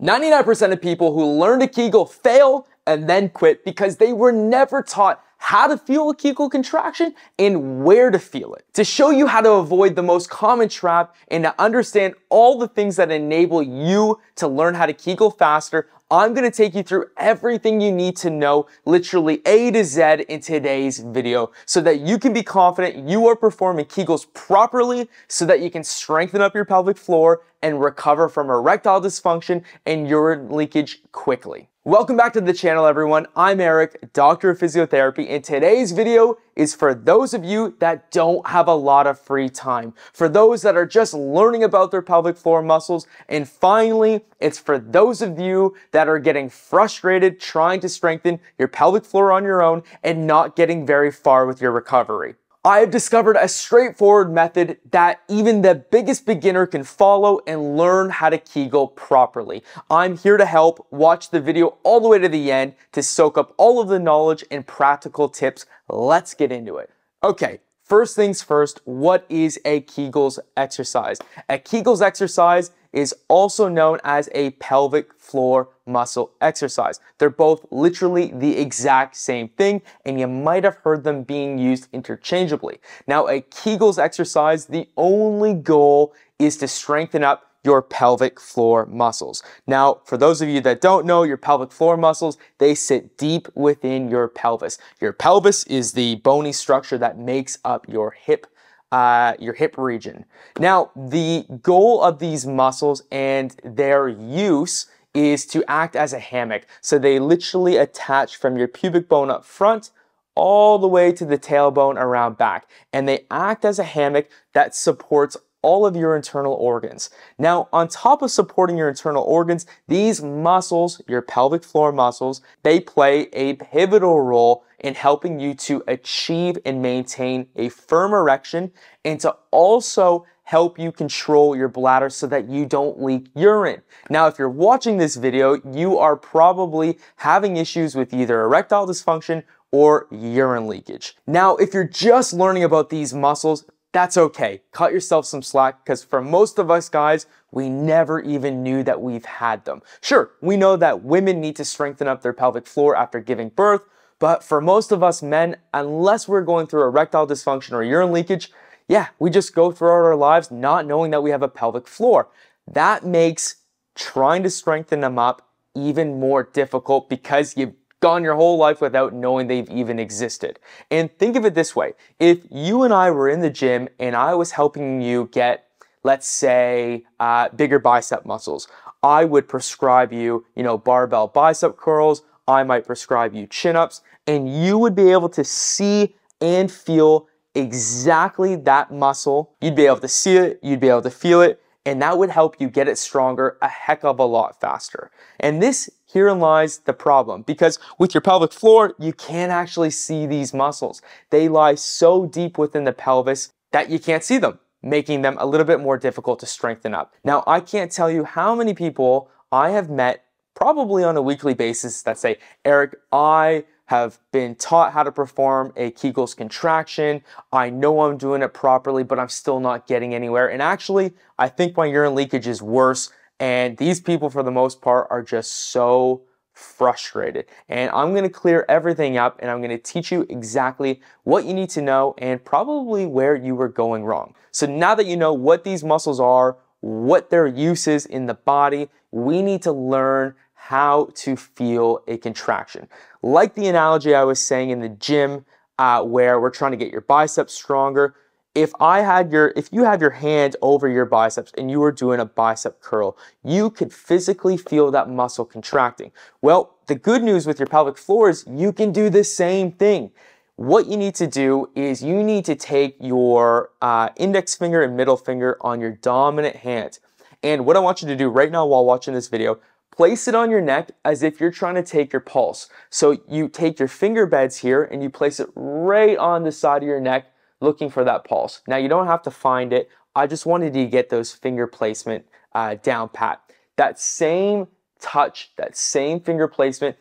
99% of people who learn to Kegel fail and then quit because they were never taught how to feel a Kegel contraction and where to feel it. To show you how to avoid the most common trap and to understand all the things that enable you to learn how to Kegel faster, I'm gonna take you through everything you need to know, literally A to Z in today's video, so that you can be confident you are performing Kegels properly, so that you can strengthen up your pelvic floor and recover from erectile dysfunction and urine leakage quickly. Welcome back to the channel, everyone. I'm Eric, Doctor of Physiotherapy, and today's video is for those of you that don't have a lot of free time, for those that are just learning about their pelvic floor muscles, and finally, it's for those of you that are getting frustrated trying to strengthen your pelvic floor on your own and not getting very far with your recovery. I have discovered a straightforward method that even the biggest beginner can follow and learn how to Kegel properly. I'm here to help. Watch the video all the way to the end to soak up all of the knowledge and practical tips. Let's get into it. Okay, first things first, what is a Kegels exercise? A Kegels exercise is also known as a pelvic floor muscle exercise. They're both literally the exact same thing, and you might have heard them being used interchangeably. Now, a Kegels exercise, the only goal is to strengthen up your pelvic floor muscles. Now, for those of you that don't know, your pelvic floor muscles, they sit deep within your pelvis. Your pelvis is the bony structure that makes up your hip uh, your hip region. Now, the goal of these muscles and their use is to act as a hammock. So they literally attach from your pubic bone up front all the way to the tailbone around back. And they act as a hammock that supports all of your internal organs. Now, on top of supporting your internal organs, these muscles, your pelvic floor muscles, they play a pivotal role in helping you to achieve and maintain a firm erection and to also help you control your bladder so that you don't leak urine. Now, if you're watching this video, you are probably having issues with either erectile dysfunction or urine leakage. Now, if you're just learning about these muscles, that's okay. Cut yourself some slack because for most of us guys, we never even knew that we've had them. Sure, we know that women need to strengthen up their pelvic floor after giving birth, but for most of us men, unless we're going through erectile dysfunction or urine leakage, yeah, we just go throughout our lives not knowing that we have a pelvic floor. That makes trying to strengthen them up even more difficult because you've gone your whole life without knowing they've even existed. And think of it this way. If you and I were in the gym and I was helping you get, let's say, uh, bigger bicep muscles, I would prescribe you, you know, barbell bicep curls. I might prescribe you chin ups and you would be able to see and feel exactly that muscle. You'd be able to see it, you'd be able to feel it, and that would help you get it stronger a heck of a lot faster. And this Herein lies the problem because with your pelvic floor, you can't actually see these muscles. They lie so deep within the pelvis that you can't see them, making them a little bit more difficult to strengthen up. Now, I can't tell you how many people I have met probably on a weekly basis that say, Eric, I have been taught how to perform a Kegels contraction. I know I'm doing it properly, but I'm still not getting anywhere. And actually, I think my urine leakage is worse and these people, for the most part, are just so frustrated. And I'm going to clear everything up and I'm going to teach you exactly what you need to know and probably where you were going wrong. So now that you know what these muscles are, what their use is in the body, we need to learn how to feel a contraction. Like the analogy I was saying in the gym, uh, where we're trying to get your biceps stronger, if I had your, if you have your hand over your biceps and you were doing a bicep curl, you could physically feel that muscle contracting. Well, the good news with your pelvic floor is you can do the same thing. What you need to do is you need to take your uh, index finger and middle finger on your dominant hand. And what I want you to do right now while watching this video, place it on your neck as if you're trying to take your pulse. So you take your finger beds here and you place it right on the side of your neck looking for that pulse. Now you don't have to find it. I just wanted you to get those finger placement uh, down pat. That same touch, that same finger placement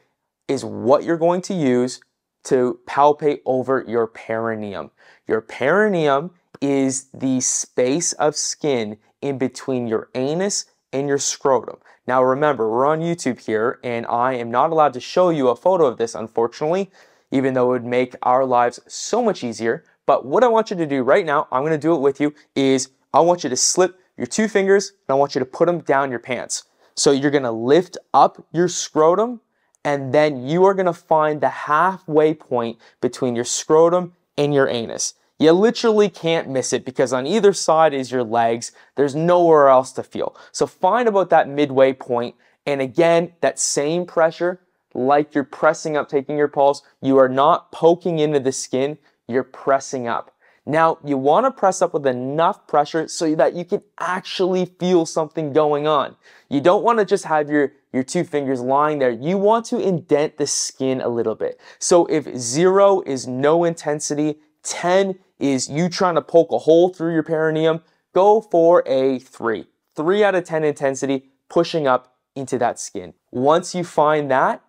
is what you're going to use to palpate over your perineum. Your perineum is the space of skin in between your anus and your scrotum. Now remember, we're on YouTube here and I am not allowed to show you a photo of this, unfortunately, even though it would make our lives so much easier. But what I want you to do right now, I'm gonna do it with you, is I want you to slip your two fingers and I want you to put them down your pants. So you're gonna lift up your scrotum and then you are gonna find the halfway point between your scrotum and your anus. You literally can't miss it because on either side is your legs. There's nowhere else to feel. So find about that midway point, and again, that same pressure, like you're pressing up, taking your pulse, you are not poking into the skin, you're pressing up. Now, you want to press up with enough pressure so that you can actually feel something going on. You don't want to just have your, your two fingers lying there. You want to indent the skin a little bit. So if zero is no intensity, 10 is you trying to poke a hole through your perineum, go for a three. Three out of 10 intensity, pushing up into that skin. Once you find that,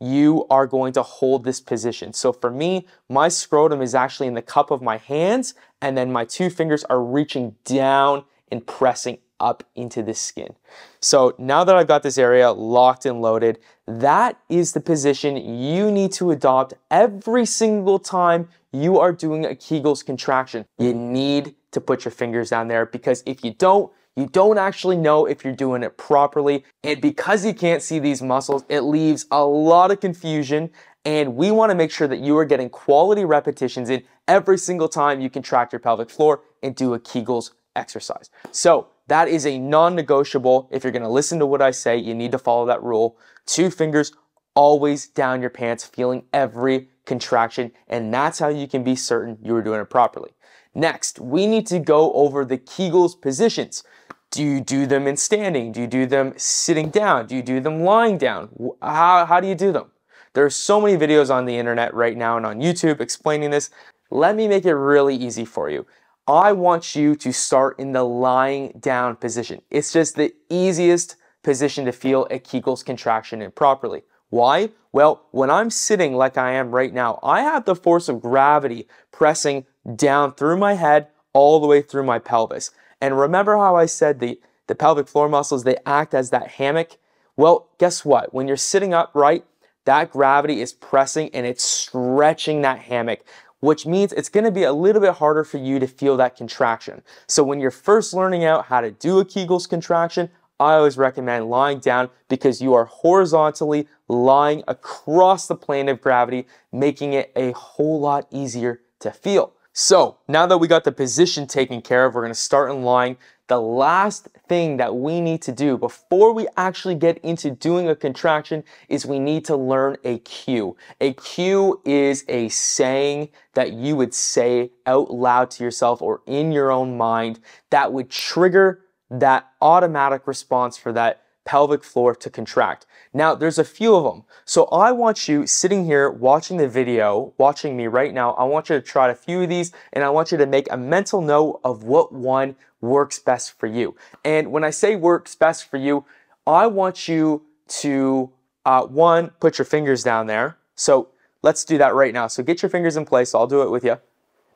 you are going to hold this position. So for me, my scrotum is actually in the cup of my hands, and then my two fingers are reaching down and pressing up into the skin. So now that I've got this area locked and loaded, that is the position you need to adopt every single time you are doing a Kegels contraction. You need to put your fingers down there because if you don't, you don't actually know if you're doing it properly. And because you can't see these muscles, it leaves a lot of confusion. And we want to make sure that you are getting quality repetitions in every single time you contract your pelvic floor and do a Kegels exercise. So that is a non-negotiable. If you're going to listen to what I say, you need to follow that rule. Two fingers always down your pants, feeling every contraction, and that's how you can be certain you are doing it properly. Next, we need to go over the Kegels positions. Do you do them in standing? Do you do them sitting down? Do you do them lying down? How, how do you do them? There are so many videos on the internet right now and on YouTube explaining this. Let me make it really easy for you. I want you to start in the lying down position. It's just the easiest position to feel a Kegels contraction in properly. Why? Well, when I'm sitting like I am right now, I have the force of gravity pressing down through my head all the way through my pelvis. And remember how I said the, the pelvic floor muscles, they act as that hammock? Well, guess what? When you're sitting upright, that gravity is pressing and it's stretching that hammock which means it's going to be a little bit harder for you to feel that contraction. So when you're first learning out how to do a Kegels contraction, I always recommend lying down because you are horizontally lying across the plane of gravity, making it a whole lot easier to feel. So now that we got the position taken care of, we're gonna start in lying. The last thing that we need to do before we actually get into doing a contraction is we need to learn a cue. A cue is a saying that you would say out loud to yourself or in your own mind that would trigger that automatic response for that pelvic floor to contract. Now, there's a few of them. So I want you sitting here watching the video, watching me right now, I want you to try a few of these and I want you to make a mental note of what one works best for you. And when I say works best for you, I want you to, uh, one, put your fingers down there. So let's do that right now. So get your fingers in place. I'll do it with you.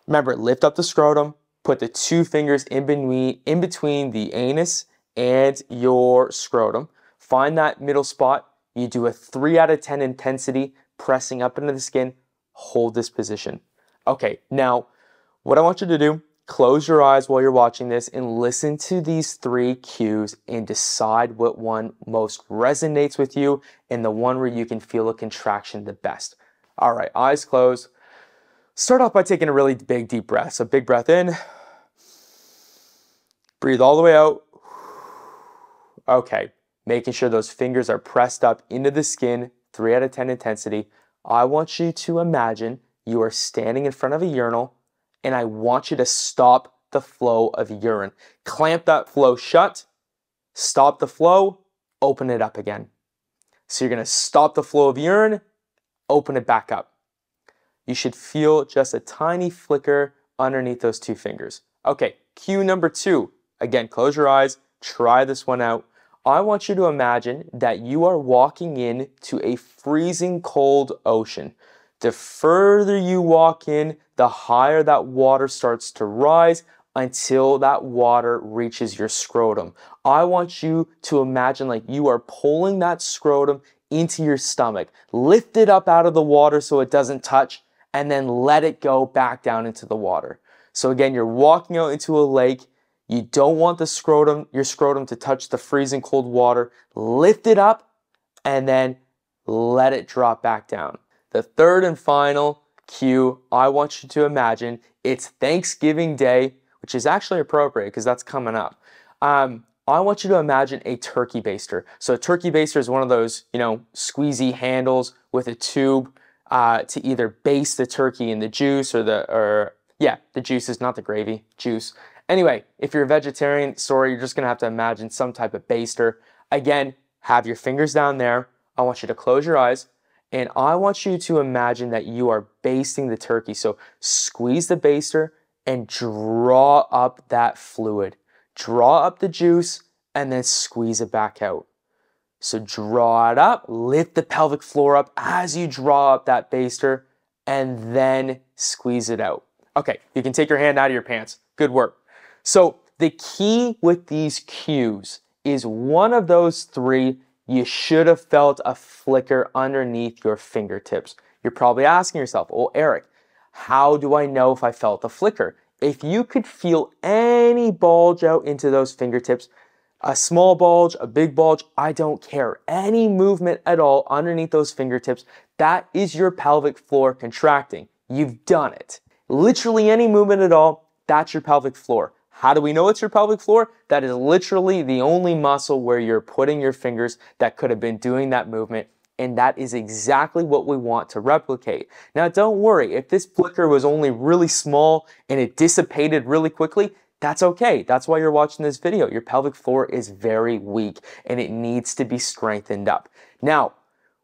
Remember, lift up the scrotum, put the two fingers in between, in between the anus and your scrotum. Find that middle spot. You do a 3 out of 10 intensity, pressing up into the skin. Hold this position. Okay, now what I want you to do, close your eyes while you're watching this and listen to these three cues and decide what one most resonates with you and the one where you can feel a contraction the best. All right, eyes closed. Start off by taking a really big deep breath. So big breath in. Breathe all the way out. Okay, making sure those fingers are pressed up into the skin, 3 out of 10 intensity. I want you to imagine you are standing in front of a urinal and I want you to stop the flow of urine. Clamp that flow shut, stop the flow, open it up again. So you're gonna stop the flow of urine, open it back up. You should feel just a tiny flicker underneath those two fingers. Okay, cue number two. Again, close your eyes, try this one out. I want you to imagine that you are walking in to a freezing cold ocean. The further you walk in, the higher that water starts to rise until that water reaches your scrotum. I want you to imagine like you are pulling that scrotum into your stomach. Lift it up out of the water so it doesn't touch, and then let it go back down into the water. So again, you're walking out into a lake. You don't want the scrotum, your scrotum to touch the freezing cold water. Lift it up and then let it drop back down. The third and final cue I want you to imagine it's Thanksgiving Day, which is actually appropriate because that's coming up. Um, I want you to imagine a turkey baster. So a turkey baster is one of those, you know, squeezy handles with a tube uh, to either baste the turkey in the juice or the, or yeah, the juice is not the gravy, juice. Anyway, if you're a vegetarian, sorry, you're just gonna have to imagine some type of baster. Again, have your fingers down there. I want you to close your eyes and I want you to imagine that you are basting the turkey. So squeeze the baster and draw up that fluid. Draw up the juice and then squeeze it back out. So draw it up, lift the pelvic floor up as you draw up that baster, and then squeeze it out. Okay, you can take your hand out of your pants. Good work. So the key with these cues is one of those three, you should have felt a flicker underneath your fingertips. You're probably asking yourself, oh, Eric, how do I know if I felt a flicker? If you could feel any bulge out into those fingertips, a small bulge, a big bulge, I don't care. Any movement at all underneath those fingertips, that is your pelvic floor contracting. You've done it. Literally any movement at all, that's your pelvic floor. How do we know it's your pelvic floor? That is literally the only muscle where you're putting your fingers that could have been doing that movement. And that is exactly what we want to replicate. Now, don't worry, if this flicker was only really small and it dissipated really quickly, that's okay. That's why you're watching this video. Your pelvic floor is very weak and it needs to be strengthened up. Now,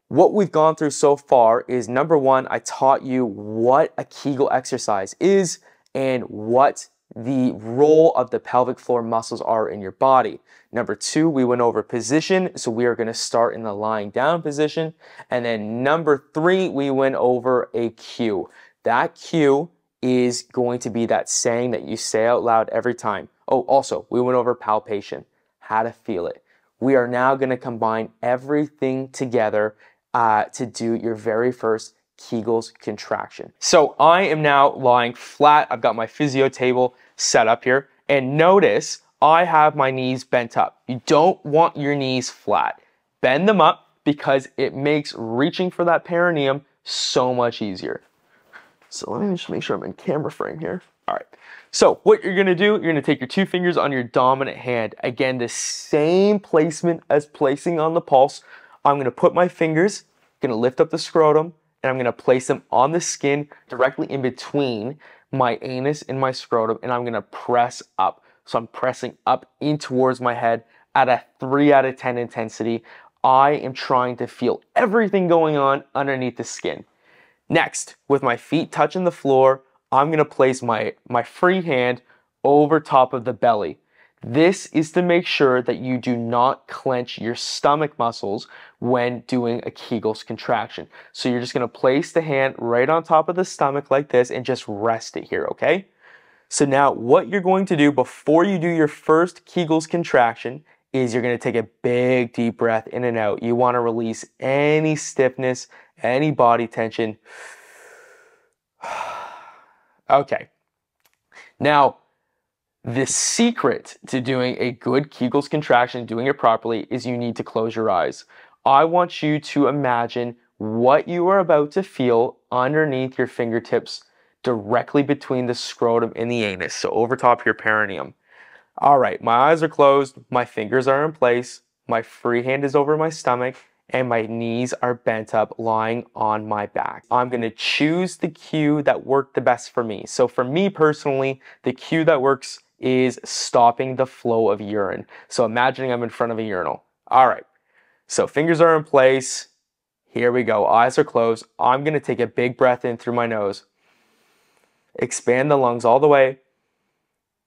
what we've gone through so far is number one, I taught you what a Kegel exercise is and what the role of the pelvic floor muscles are in your body. Number two, we went over position. So we are going to start in the lying down position. And then number three, we went over a cue. That cue is going to be that saying that you say out loud every time. Oh, also, we went over palpation, how to feel it. We are now going to combine everything together uh, to do your very first Kegel's contraction. So I am now lying flat. I've got my physio table set up here. And notice I have my knees bent up. You don't want your knees flat. Bend them up because it makes reaching for that perineum so much easier. So let me just make sure I'm in camera frame here. All right. So what you're gonna do, you're gonna take your two fingers on your dominant hand. Again, the same placement as placing on the pulse. I'm gonna put my fingers, gonna lift up the scrotum, and I'm gonna place them on the skin directly in between my anus and my scrotum, and I'm gonna press up. So I'm pressing up in towards my head at a three out of 10 intensity. I am trying to feel everything going on underneath the skin. Next, with my feet touching the floor, I'm gonna place my, my free hand over top of the belly. This is to make sure that you do not clench your stomach muscles when doing a Kegel's contraction. So you're just gonna place the hand right on top of the stomach like this and just rest it here, okay? So now what you're going to do before you do your first Kegel's contraction is you're gonna take a big deep breath in and out. You wanna release any stiffness, any body tension. okay. Now, the secret to doing a good Kegel's contraction, doing it properly, is you need to close your eyes. I want you to imagine what you are about to feel underneath your fingertips directly between the scrotum and the anus, so over top your perineum. All right, my eyes are closed, my fingers are in place, my free hand is over my stomach, and my knees are bent up lying on my back. I'm gonna choose the cue that worked the best for me. So for me personally, the cue that works is stopping the flow of urine. So imagining I'm in front of a urinal. All right, so fingers are in place. Here we go, eyes are closed. I'm gonna take a big breath in through my nose. Expand the lungs all the way.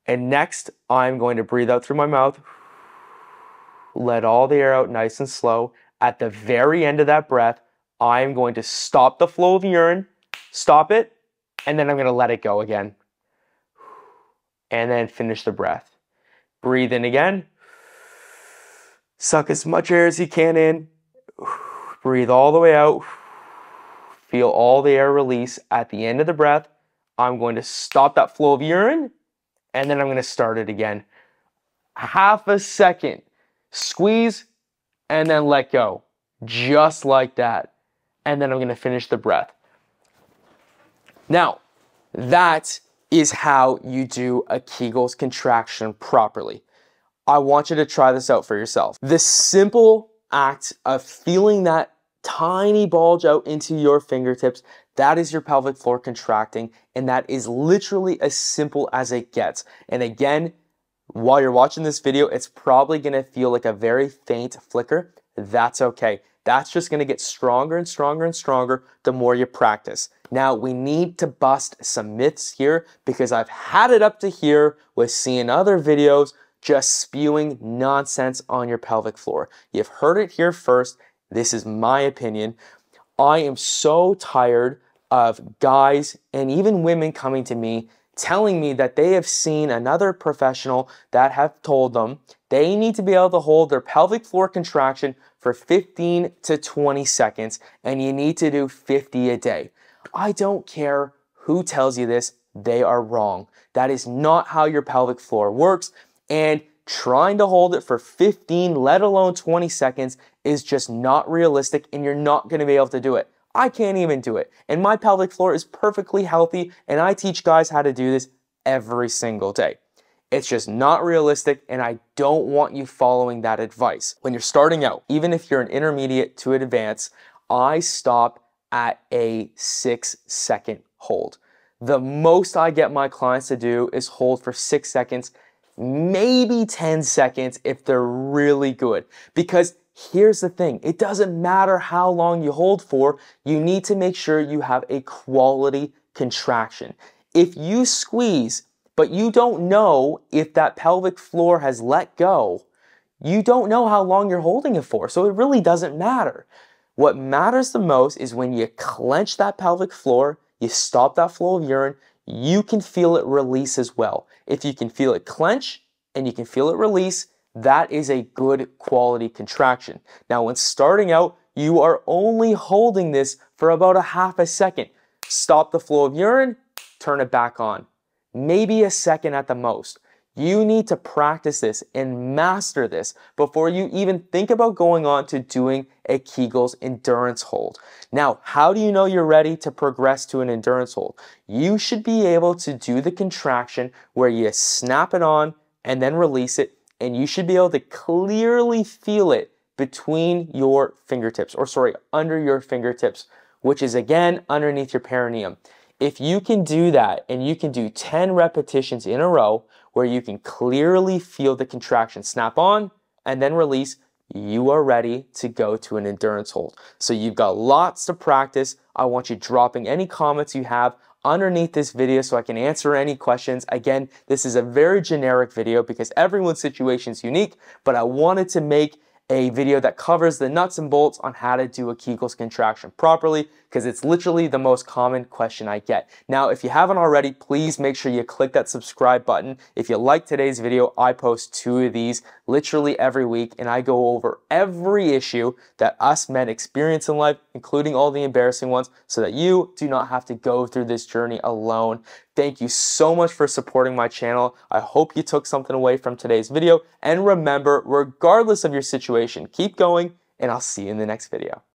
And next, I'm going to breathe out through my mouth. Let all the air out nice and slow at the very end of that breath, I'm going to stop the flow of urine, stop it, and then I'm going to let it go again. And then finish the breath. Breathe in again. Suck as much air as you can in. Breathe all the way out. Feel all the air release at the end of the breath. I'm going to stop that flow of urine and then I'm going to start it again. Half a second. Squeeze and then let go. Just like that. And then I'm going to finish the breath. Now, that is how you do a Kegels contraction properly. I want you to try this out for yourself. The simple act of feeling that tiny bulge out into your fingertips, that is your pelvic floor contracting, and that is literally as simple as it gets. And again, while you're watching this video, it's probably gonna feel like a very faint flicker. That's okay. That's just gonna get stronger and stronger and stronger the more you practice. Now, we need to bust some myths here because I've had it up to here with seeing other videos just spewing nonsense on your pelvic floor. You've heard it here first. This is my opinion. I am so tired of guys and even women coming to me telling me that they have seen another professional that have told them they need to be able to hold their pelvic floor contraction for 15 to 20 seconds and you need to do 50 a day. I don't care who tells you this, they are wrong. That is not how your pelvic floor works and trying to hold it for 15, let alone 20 seconds is just not realistic and you're not going to be able to do it. I can't even do it. And my pelvic floor is perfectly healthy and I teach guys how to do this every single day. It's just not realistic and I don't want you following that advice. When you're starting out, even if you're an intermediate to an advanced, I stop at a six second hold. The most I get my clients to do is hold for six seconds, maybe 10 seconds if they're really good. Because Here's the thing, it doesn't matter how long you hold for, you need to make sure you have a quality contraction. If you squeeze, but you don't know if that pelvic floor has let go, you don't know how long you're holding it for, so it really doesn't matter. What matters the most is when you clench that pelvic floor, you stop that flow of urine, you can feel it release as well. If you can feel it clench and you can feel it release, that is a good quality contraction. Now, when starting out, you are only holding this for about a half a second. Stop the flow of urine, turn it back on. Maybe a second at the most. You need to practice this and master this before you even think about going on to doing a Kegels endurance hold. Now, how do you know you're ready to progress to an endurance hold? You should be able to do the contraction where you snap it on and then release it and you should be able to clearly feel it between your fingertips, or sorry, under your fingertips, which is again underneath your perineum. If you can do that and you can do 10 repetitions in a row where you can clearly feel the contraction snap on and then release, you are ready to go to an endurance hold. So you've got lots to practice. I want you dropping any comments you have underneath this video so I can answer any questions. Again, this is a very generic video because everyone's situation is unique, but I wanted to make a video that covers the nuts and bolts on how to do a Kegels contraction properly because it's literally the most common question I get. Now, if you haven't already, please make sure you click that subscribe button. If you like today's video, I post two of these literally every week and I go over every issue that us men experience in life, including all the embarrassing ones, so that you do not have to go through this journey alone. Thank you so much for supporting my channel. I hope you took something away from today's video. And remember, regardless of your situation, keep going and I'll see you in the next video.